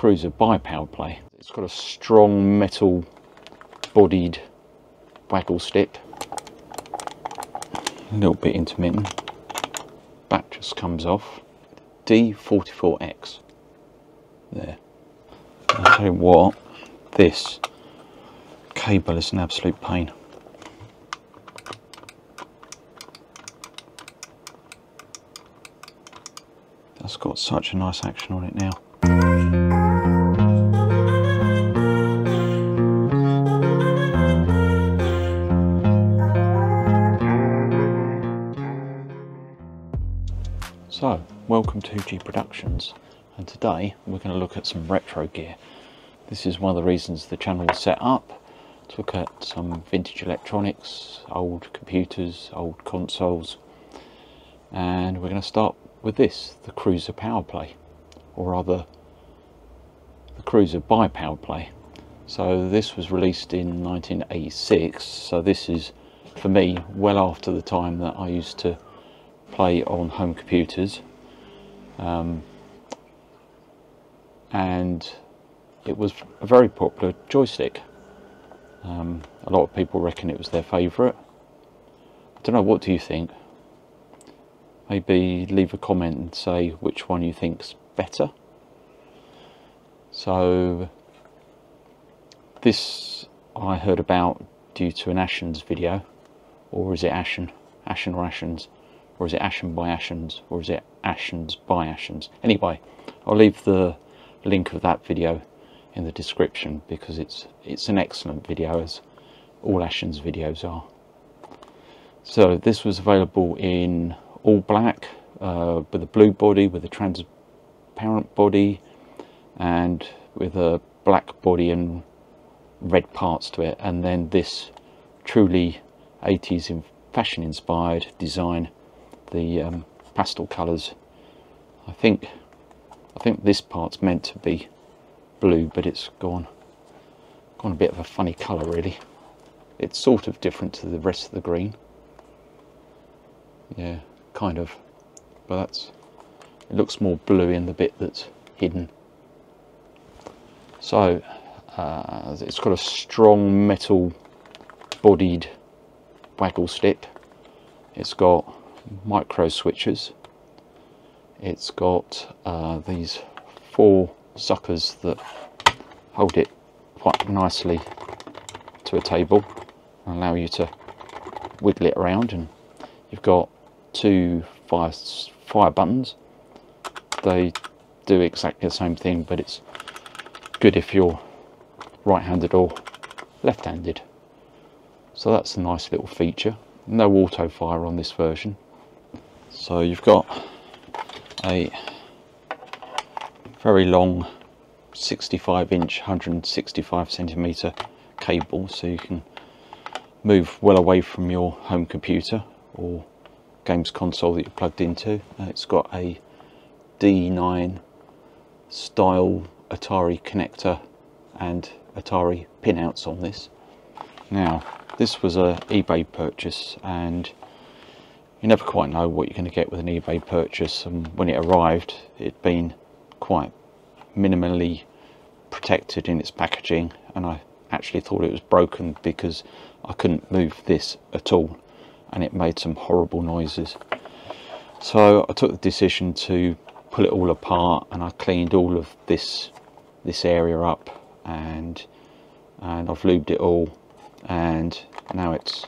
Cruiser by PowerPlay. It's got a strong metal bodied waggle stick. A little bit intermittent. Back just comes off. D44X. There. I'll tell you what, this cable is an absolute pain. That's got such a nice action on it now. So, welcome to Huji Productions, and today we're going to look at some retro gear. This is one of the reasons the channel was set up to look at some vintage electronics, old computers, old consoles, and we're going to start with this the Cruiser Power Play, or rather, the Cruiser by Power Play. So, this was released in 1986, so this is for me well after the time that I used to play on home computers. Um, and it was a very popular joystick. Um, a lot of people reckon it was their favourite. I don't know what do you think? Maybe leave a comment and say which one you think's better. So this I heard about due to an Ashens video or is it Ashen? Ashen or Ashens or is it Ashen by Ashens or is it Ashens by Ashens? Anyway I'll leave the link of that video in the description because it's it's an excellent video as all Ashens videos are. So this was available in all black uh, with a blue body with a transparent body and with a black body and red parts to it. And then this truly 80s in fashion inspired design the um, pastel colours. I think I think this part's meant to be blue, but it's gone gone a bit of a funny colour really. It's sort of different to the rest of the green. Yeah, kind of. But that's it looks more blue in the bit that's hidden. So uh, it's got a strong metal bodied waggle stick. It's got micro switches. It's got uh, these four suckers that hold it quite nicely to a table and allow you to wiggle it around. And you've got two fire, fire buttons. They do exactly the same thing but it's good if you're right-handed or left-handed. So that's a nice little feature. No auto fire on this version so you've got a very long 65 inch 165 centimeter cable. So you can move well away from your home computer or games console that you're plugged into. Uh, it's got a D9 style Atari connector and Atari pinouts on this. Now this was a eBay purchase and you never quite know what you're going to get with an eBay purchase and when it arrived it'd been quite minimally protected in its packaging and I actually thought it was broken because I couldn't move this at all and it made some horrible noises. So I took the decision to pull it all apart and I cleaned all of this this area up and and I've lubed it all and now it's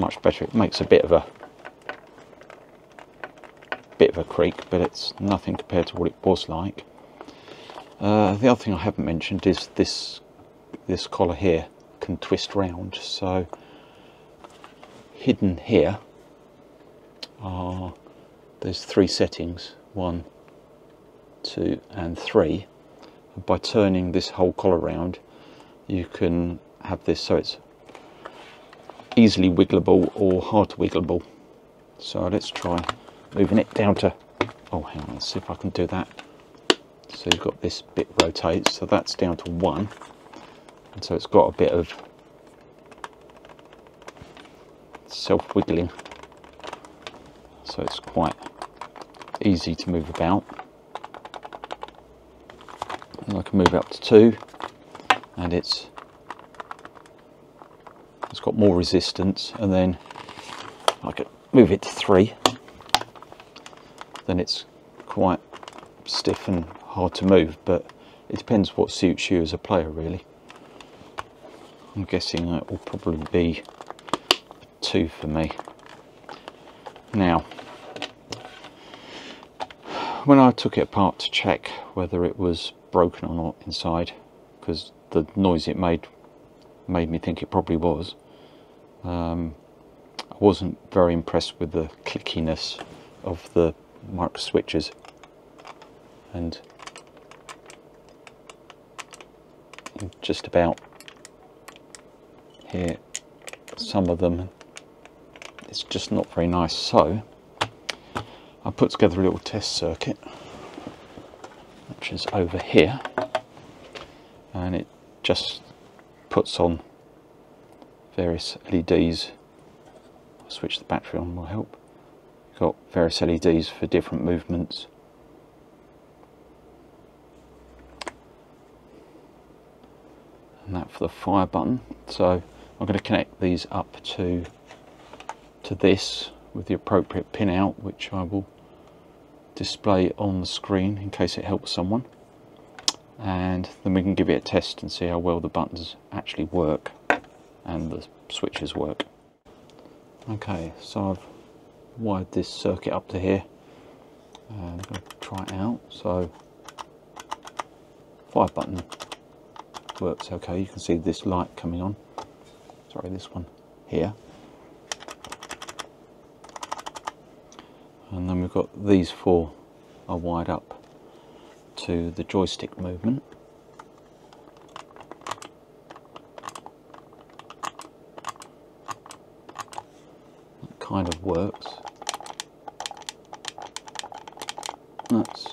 much better. It makes a bit of a bit of a creak, but it's nothing compared to what it was like. Uh, the other thing I haven't mentioned is this this collar here can twist round. So hidden here are there's three settings: one, two, and three. And by turning this whole collar round, you can have this so it's easily wiggleable or hard to wiggleable. So let's try moving it down to, oh hang on, let's see if I can do that. So you've got this bit rotates, so that's down to one. And so it's got a bit of self-wiggling. So it's quite easy to move about. and I can move up to two and it's it's got more resistance and then I could move it to three. Then it's quite stiff and hard to move but it depends what suits you as a player really. I'm guessing that will probably be two for me. Now when I took it apart to check whether it was broken or not inside because the noise it made made me think it probably was um, I wasn't very impressed with the clickiness of the micro switches. And just about here. Some of them it's just not very nice. So I put together a little test circuit which is over here. And it just puts on various LEDs I'll switch the battery on will help. Got various LEDs for different movements. And that for the fire button. So I'm going to connect these up to to this with the appropriate pin out which I will display on the screen in case it helps someone. And then we can give it a test and see how well the buttons actually work and the switches work. Okay, so I've wired this circuit up to here and I'm going to try it out. So fire button works okay, you can see this light coming on, sorry this one here. And then we've got these four are wired up to the joystick movement. That kind of works. That's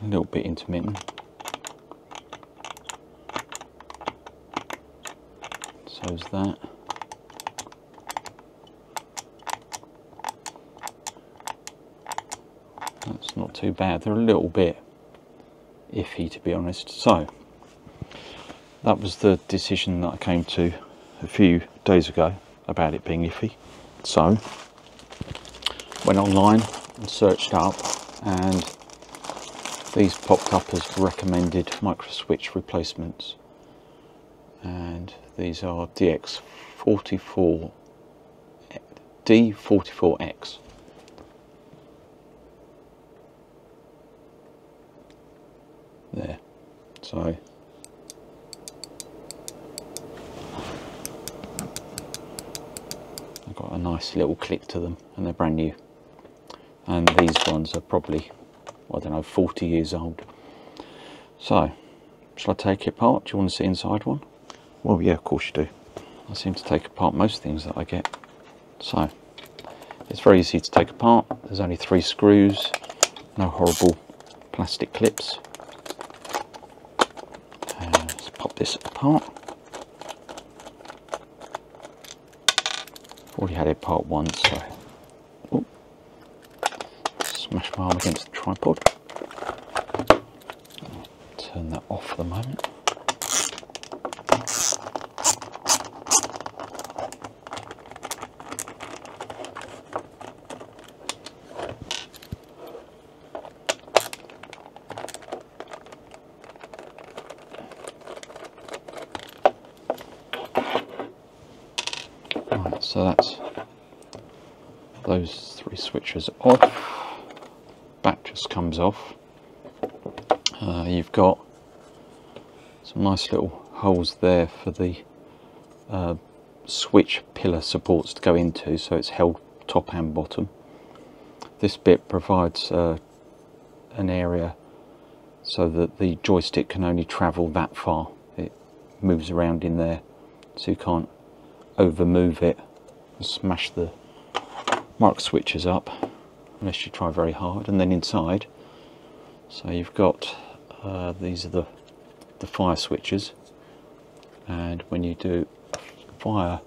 a little bit intermittent. So's that. That's not too bad. They're a little bit iffy to be honest. So that was the decision that I came to a few days ago about it being iffy. So went online and searched up and these popped up as recommended micro switch replacements and these are DX44 D44X there. So I've got a nice little click to them and they're brand new. And these ones are probably, I don't know, 40 years old. So, shall I take it apart? Do you want to see inside one? Well, yeah, of course you do. I seem to take apart most things that I get. So, it's very easy to take apart. There's only three screws, no horrible plastic clips uh, Let's Pop this apart. Already had it part one, so smash my arm against the tripod. Turn that off for the moment. so that's those three switches off. Back just comes off. Uh, you've got some nice little holes there for the uh, switch pillar supports to go into so it's held top and bottom. This bit provides uh, an area so that the joystick can only travel that far. It moves around in there so you can't over move it and smash the micro switches up unless you try very hard and then inside. So you've got uh, these are the the fire switches. And when you do fire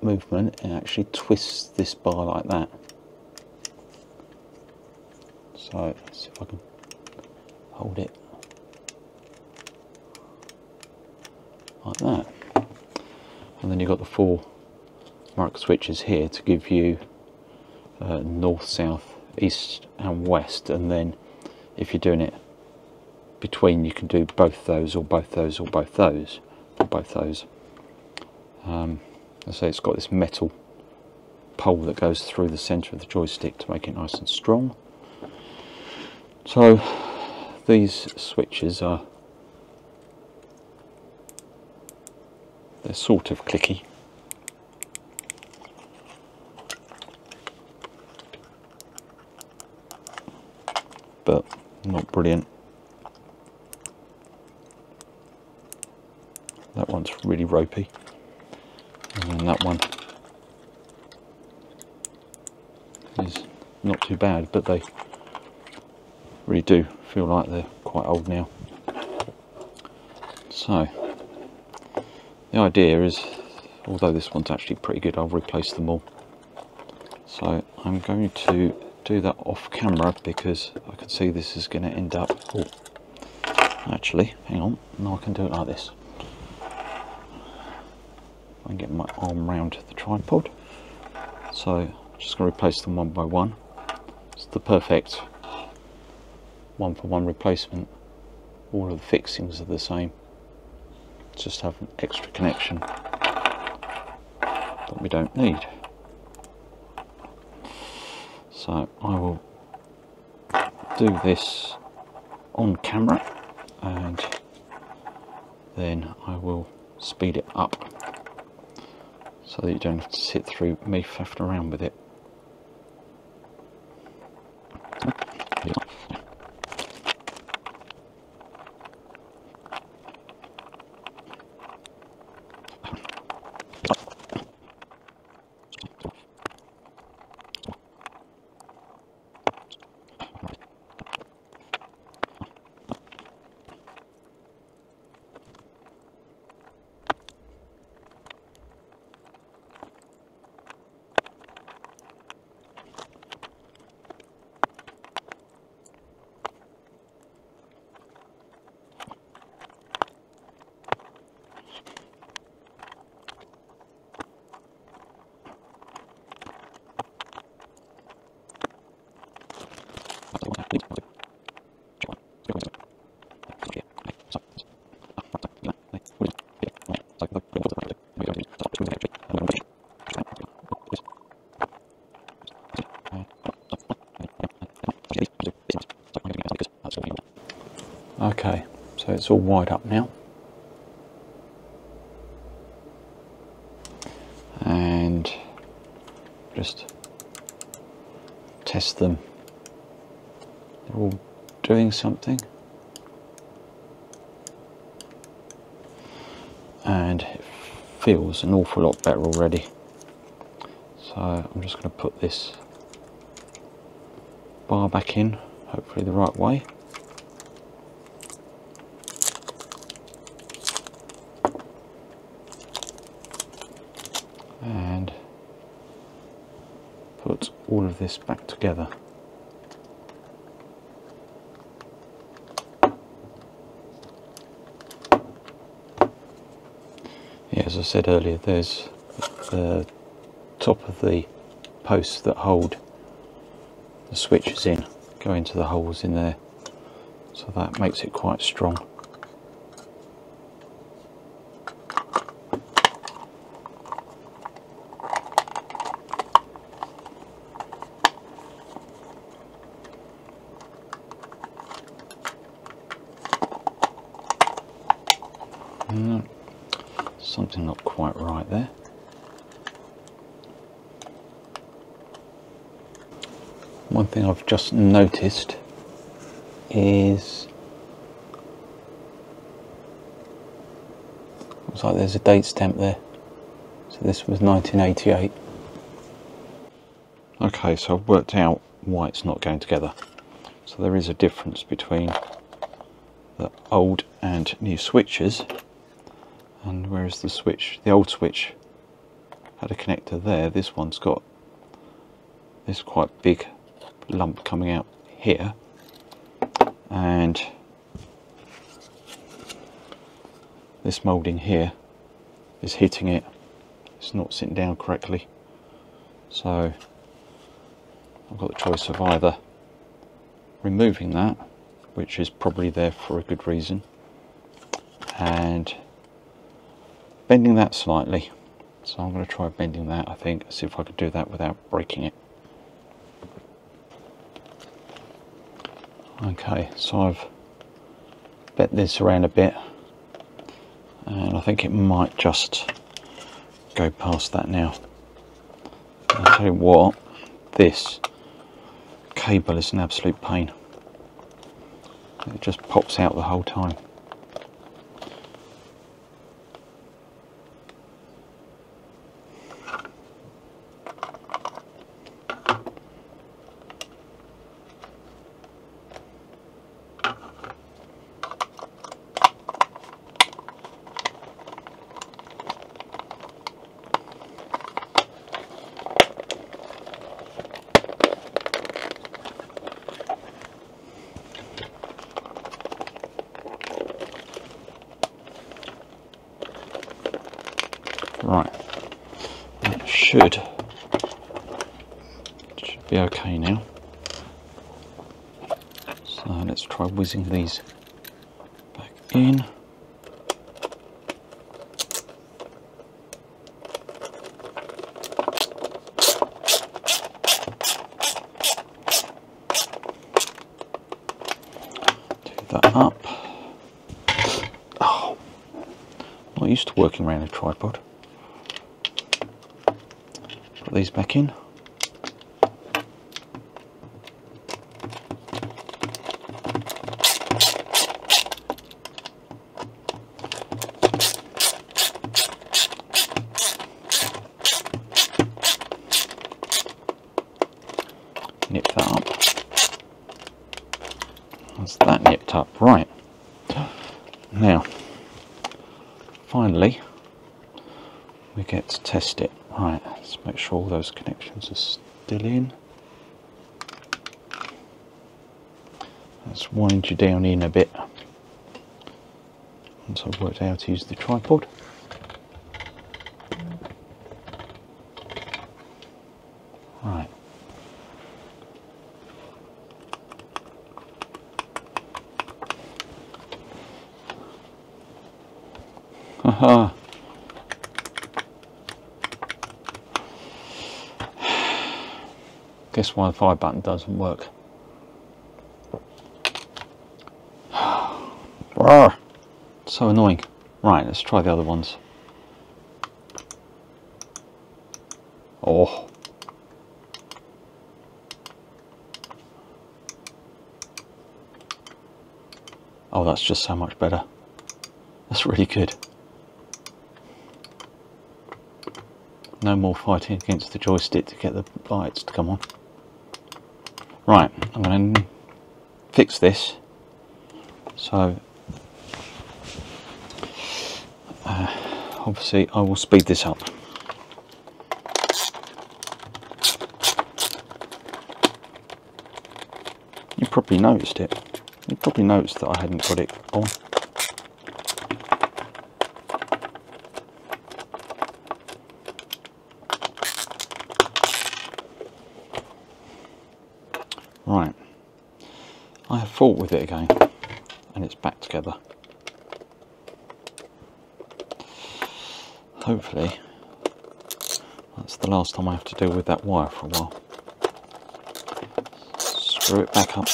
movement it actually twists this bar like that. So let's see if I can hold it like that. And then you've got the four micro switches here to give you uh, north, south, east and west and then if you're doing it between you can do both those or both those or both those or both those. Um, say it's got this metal pole that goes through the centre of the joystick to make it nice and strong. So these switches are they're sort of clicky but not brilliant. That one's really ropey. And that one is not too bad but they really do feel like they're quite old now. So the idea is although this one's actually pretty good I'll replace them all. So I'm going to do that off camera because see this is going to end up. Oh, actually hang on. Now I can do it like this. I can get my arm round the tripod. So I'm just going to replace them one by one. It's the perfect one for one replacement. All of the fixings are the same. Just have an extra connection that we don't need. So I will do this on camera and then I will speed it up so that you don't have to sit through me faffing around with it. So it's all wired up now. And just test them. They're all doing something. And it feels an awful lot better already. So I'm just going to put this bar back in, hopefully the right way. and put all of this back together. Yeah, as I said earlier, there's the top of the posts that hold the switches in, go into the holes in there, so that makes it quite strong. something not quite right there. One thing I've just noticed is looks like there's a date stamp there. So this was 1988. Okay, so I've worked out why it's not going together. So there is a difference between the old and new switches and where is the switch the old switch had a connector there this one's got this quite big lump coming out here. And this moulding here is hitting it. It's not sitting down correctly. So I've got the choice of either removing that which is probably there for a good reason and bending that slightly. So I'm going to try bending that I think see if I can do that without breaking it okay so I've bent this around a bit and I think it might just go past that now. I'll tell you what this cable is an absolute pain. It just pops out the whole time Right, that should, should be okay now. So let's try whizzing these back in. Oh, used to working around a tripod put these back in. Nip that up. That's that nipped up. Right. Now, finally, we get to test it. Right, let's make sure all those connections are still in. Let's wind you down in a bit once I've worked out how to use the tripod. Right. Haha. Fire button doesn't work. so annoying. Right, let's try the other ones. Oh. Oh, that's just so much better. That's really good. No more fighting against the joystick to get the lights to come on. Right, I'm going to fix this. So, uh, obviously I will speed this up. You probably noticed it. You probably noticed that I hadn't got it on. Right, Fought with it again and it's back together. Hopefully that's the last time I have to deal with that wire for a while. Screw it back up.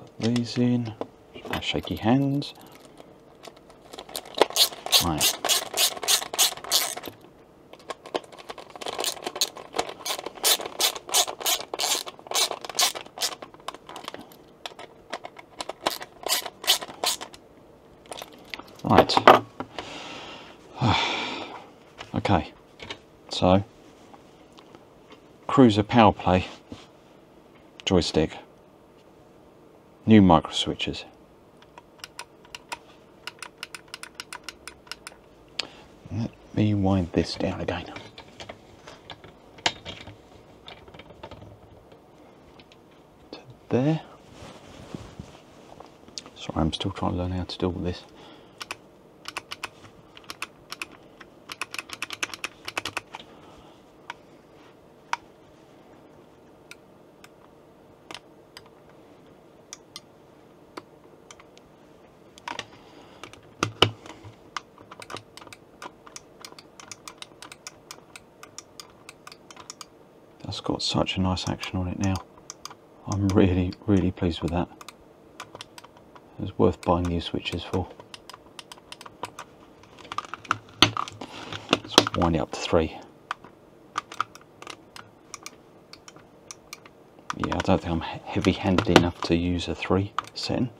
Put these in, shaky hands. Right. Cruiser PowerPlay joystick, new micro switches. Let me wind this down again. To there. Sorry, I'm still trying to learn how to do all this. Such a nice action on it now. I'm really, really pleased with that. It's worth buying new switches for. Let's wind it up to three. Yeah, I don't think I'm heavy-handed enough to use a three setting.